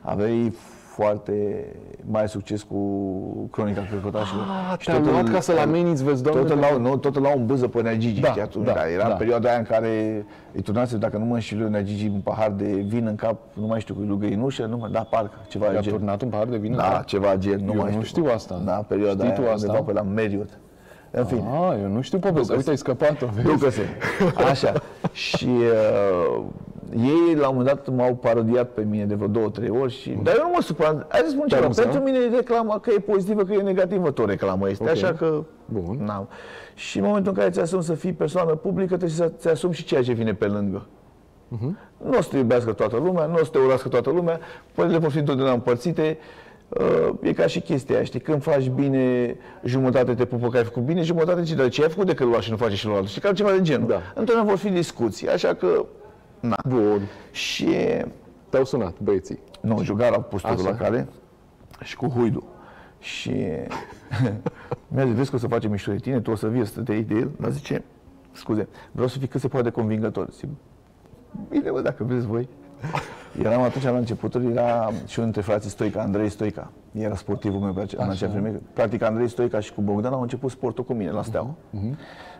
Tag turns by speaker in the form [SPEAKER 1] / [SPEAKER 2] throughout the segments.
[SPEAKER 1] aveai foarte mare succes cu Cronica Căcotașilor.
[SPEAKER 2] Ah, te-a luat ca să-l ameniți, vezi, doamne,
[SPEAKER 1] Tot îl
[SPEAKER 2] că-
[SPEAKER 1] luau, nu, tot îl luau în bâză pe Nea Gigi,
[SPEAKER 2] Da,
[SPEAKER 1] știi, atunci,
[SPEAKER 2] da,
[SPEAKER 1] da, era
[SPEAKER 2] da.
[SPEAKER 1] în perioada aia în care îi turnase, dacă nu mă înșel eu, Nea Gigi un pahar de vin în cap, nu mai știu, cu lui Găinușă, nu mai, da, parcă, ceva
[SPEAKER 2] I-a
[SPEAKER 1] de gen.
[SPEAKER 2] turnat un pahar de vin în
[SPEAKER 1] Da,
[SPEAKER 2] cap?
[SPEAKER 1] ceva gen, nu
[SPEAKER 2] Eu
[SPEAKER 1] mai
[SPEAKER 2] nu
[SPEAKER 1] știu.
[SPEAKER 2] știu asta.
[SPEAKER 1] Da, perioada
[SPEAKER 2] Știi tu
[SPEAKER 1] aia,
[SPEAKER 2] asta?
[SPEAKER 1] undeva pe la Marriott. În fine.
[SPEAKER 2] Ah, eu nu știu povestea.
[SPEAKER 1] Ducă-se.
[SPEAKER 2] Uite, ai scăpat-o, vezi?
[SPEAKER 1] Ducă-se. Așa. Și uh, ei la un moment dat m-au parodiat pe mine de vreo două, trei ori și... Dar eu nu mă supăram. Hai să spun ceva.
[SPEAKER 2] amuzat?
[SPEAKER 1] Pentru mine reclama că e pozitivă, că e negativă, tot reclama este.
[SPEAKER 2] Ok.
[SPEAKER 1] Așa că...
[SPEAKER 2] Bun.
[SPEAKER 1] N-am. Și în momentul în care ți asumi să fii persoană publică, trebuie să ți asumi și ceea ce vine pe lângă. Nu o să te iubească toată lumea, nu o să te urască toată lumea, părerile vor fi întotdeauna împărțite. Uh, E ca și chestia aia, știi, când faci bine, jumătate te pupă că ai făcut bine, jumătate ce, dar ce ai făcut de călua și nu face și celălalt. Știi, cam ceva de genul.
[SPEAKER 2] Da.
[SPEAKER 1] Întotdeauna vor fi discuții, așa că, na.
[SPEAKER 2] Bun.
[SPEAKER 1] Și,
[SPEAKER 2] Te-au sunat băieții.
[SPEAKER 1] nu, Jugar a pus totul
[SPEAKER 2] Așa.
[SPEAKER 1] la cale și cu Huidu. Și mi-a zis, vezi că o să facem mișto de tine, tu o să vii să te iei de el, dar zice, scuze, vreau să fii cât se poate de convingător. Zic, bine, bă, dacă vreți voi. Eram atunci la începuturi, era și unul dintre frații Stoica, Andrei Stoica. Era sportivul meu pe acea, în acea vreme. Practic Andrei Stoica și cu Bogdan au început sportul cu mine la Steaua.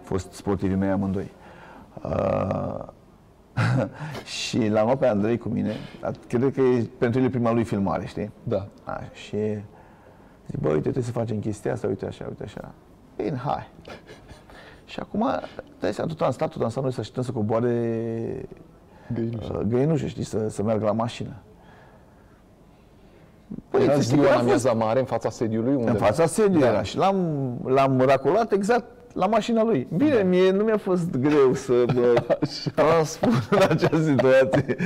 [SPEAKER 1] Fost sportivii mei amândoi. Uh, și l-am luat pe Andrei cu mine. Cred că e pentru el e prima lui filmare, știi?
[SPEAKER 2] Da.
[SPEAKER 1] A, și zic, bă, uite, trebuie să facem chestia asta, uite așa, uite așa. Bine, hai. și acum, dai seama, tot am stat, tot am stat noi să așteptăm să coboare
[SPEAKER 2] Găinușă.
[SPEAKER 1] uh, găinușă, știi, să, să meargă la mașină. Păi,
[SPEAKER 2] Era
[SPEAKER 1] să știi
[SPEAKER 2] ziua
[SPEAKER 1] că
[SPEAKER 2] în
[SPEAKER 1] a fost
[SPEAKER 2] amiaza mare, în fața sediului? Unde
[SPEAKER 1] în fața sediului
[SPEAKER 2] Da.
[SPEAKER 1] era și l-am, l-am racolat exact la mașina lui. Bine,
[SPEAKER 2] Da.
[SPEAKER 1] mie nu mi-a fost greu să mă transpun în acea situație.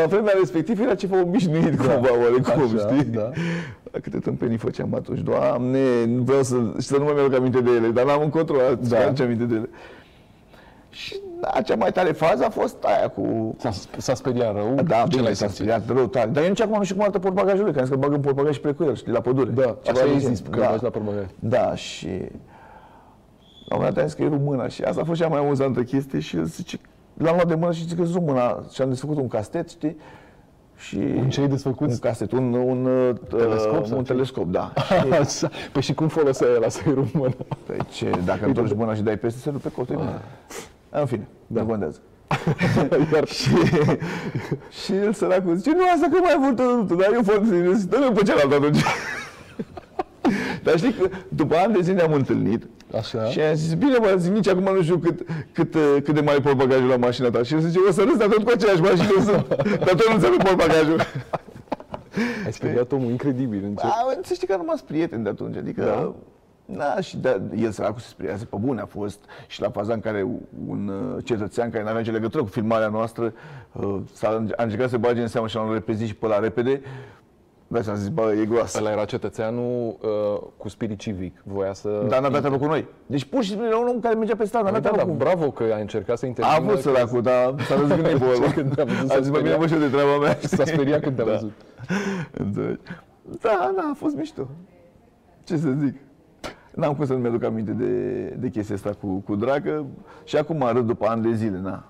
[SPEAKER 1] La vremea respectivă era ceva obișnuit cumva, oarecum,
[SPEAKER 2] Așa,
[SPEAKER 1] știi?
[SPEAKER 2] da.
[SPEAKER 1] Câte tâmpenii făceam atunci, Doamne, nu vreau să, și să nu mai mi-aduc aminte de ele, dar n-am în control,
[SPEAKER 2] Da.
[SPEAKER 1] da. ce aminte de ele. Și da, cea mai tare fază a fost aia cu
[SPEAKER 2] S-a, s-a speriat rău?
[SPEAKER 1] da,
[SPEAKER 2] Ce
[SPEAKER 1] bine,
[SPEAKER 2] l-ai
[SPEAKER 1] s-a
[SPEAKER 2] simțit?
[SPEAKER 1] speriat rău tare. Dar eu nici acum nu știu cum arată portbagajul lui, că am zis că bag în portbagaj și plec cu el, știi, la pădure.
[SPEAKER 2] Da,
[SPEAKER 1] Ceva
[SPEAKER 2] așa
[SPEAKER 1] de
[SPEAKER 2] ai
[SPEAKER 1] gen.
[SPEAKER 2] zis că mergi la portbagaj.
[SPEAKER 1] Da, și la un moment dat am zis că e română și asta a fost cea mai amuzantă chestie și el zice, l-am luat de mână și zice că sunt mâna și am desfăcut un castet, știi? Și
[SPEAKER 2] Un ce ai desfăcut?
[SPEAKER 1] Un castet, un, un, uh,
[SPEAKER 2] Telescop sau
[SPEAKER 1] un
[SPEAKER 2] ce?
[SPEAKER 1] telescop, da.
[SPEAKER 2] Așa. Păi și cum folosea el să-i română?
[SPEAKER 1] Păi ce, dacă întorci mâna și dai peste, se rupe cotul.
[SPEAKER 2] Ah.
[SPEAKER 1] În fine,
[SPEAKER 2] Da.
[SPEAKER 1] nu contează.
[SPEAKER 2] Iar
[SPEAKER 1] Și, și el săracul zice, nu, asta că mai mult rută, dar eu foarte serios, dă-mi pe cealaltă atunci. dar știi că după ani de zile ne-am întâlnit
[SPEAKER 2] Așa.
[SPEAKER 1] și am zis, bine mă, zic, nici acum nu știu cât, cât, uh, cât de mare e portbagajul la mașina ta. Și el zice, o să râzi, dar tot cu aceeași mașină sunt, dar tot nu înțeleg portbagajul.
[SPEAKER 2] ai speriat omul incredibil. Încep.
[SPEAKER 1] A, să știi că am rămas prieteni de atunci, adică... Da. Da, și da, el săracul se speriase pe bune, a fost și la faza în care un uh, cetățean care nu avea nicio legătură cu filmarea noastră uh, s-a, a încercat să bage în seamă și l-am repezit și pe la repede, dar s-a zis, bă, e groasă.
[SPEAKER 2] Ăla era cetățeanul uh, cu spirit civic. Voia să...
[SPEAKER 1] Dar n-avea treabă cu noi. Deci pur și simplu era un om care mergea pe stradă, n-avea
[SPEAKER 2] Da,
[SPEAKER 1] treabă
[SPEAKER 2] da,
[SPEAKER 1] cu...
[SPEAKER 2] bravo că ai încercat să
[SPEAKER 1] A
[SPEAKER 2] intervină.
[SPEAKER 1] avut săracul, dar s-a răzgândit pe urmă.
[SPEAKER 2] Când te-a văzut
[SPEAKER 1] A
[SPEAKER 2] s-a
[SPEAKER 1] zis, mă, bine,
[SPEAKER 2] speriat.
[SPEAKER 1] mă, și eu de treaba mea.
[SPEAKER 2] S-a speriat când te-a
[SPEAKER 1] Da.
[SPEAKER 2] văzut.
[SPEAKER 1] Înțelegi? Da, da, a fost mișto. Ce să zic? N-am cum să nu mi-aduc aminte de, de chestia asta cu, cu dragă și acum râd după ani de zile, na.